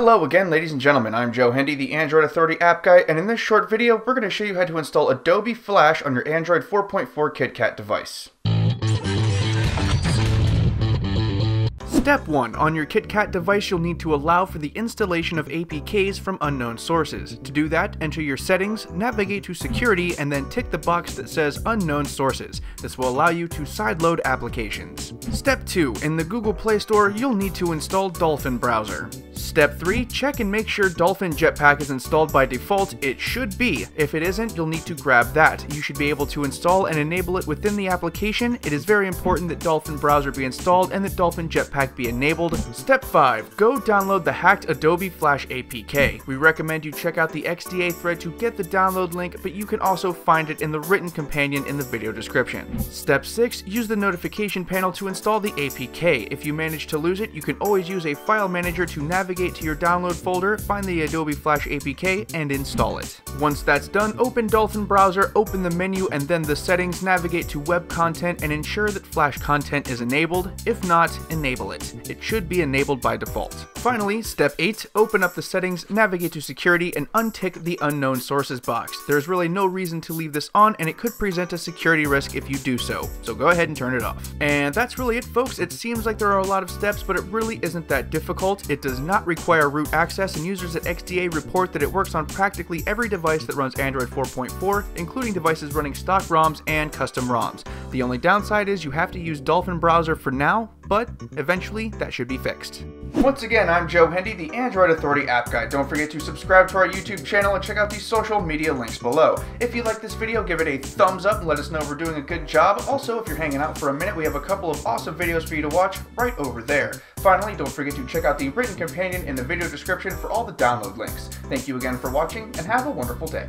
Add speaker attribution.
Speaker 1: Hello again, ladies and gentlemen. I'm Joe Hindy, the Android Authority app guy, and in this short video, we're going to show you how to install Adobe Flash on your Android 4.4 KitKat device. Step 1. On your KitKat device, you'll need to allow for the installation of APKs from unknown sources. To do that, enter your settings, navigate to security, and then tick the box that says unknown sources. This will allow you to sideload applications. Step 2. In the Google Play Store, you'll need to install Dolphin Browser. Step 3. Check and make sure Dolphin Jetpack is installed by default. It should be. If it isn't, you'll need to grab that. You should be able to install and enable it within the application. It is very important that Dolphin Browser be installed and that Dolphin Jetpack be enabled. Step 5. Go download the hacked Adobe Flash APK. We recommend you check out the XDA thread to get the download link, but you can also find it in the written companion in the video description. Step 6. Use the notification panel to install the APK. If you manage to lose it, you can always use a file manager to navigate to your download folder, find the Adobe Flash APK, and install it. Once that's done, open Dolphin Browser, open the menu, and then the settings, navigate to web content, and ensure that Flash content is enabled. If not, enable it. It should be enabled by default. Finally, step 8, open up the settings, navigate to security, and untick the unknown sources box. There's really no reason to leave this on, and it could present a security risk if you do so, so go ahead and turn it off. And that's really it folks, it seems like there are a lot of steps, but it really isn't that difficult. It does not require root access, and users at XDA report that it works on practically every device that runs Android 4.4, including devices running stock ROMs and custom ROMs. The only downside is you have to use Dolphin Browser for now, but eventually that should be fixed. Once again, I'm Joe Hindy, the Android Authority app guy. Don't forget to subscribe to our YouTube channel and check out the social media links below. If you like this video, give it a thumbs up and let us know we're doing a good job. Also, if you're hanging out for a minute, we have a couple of awesome videos for you to watch right over there. Finally, don't forget to check out the written companion in the video description for all the download links. Thank you again for watching, and have a wonderful day.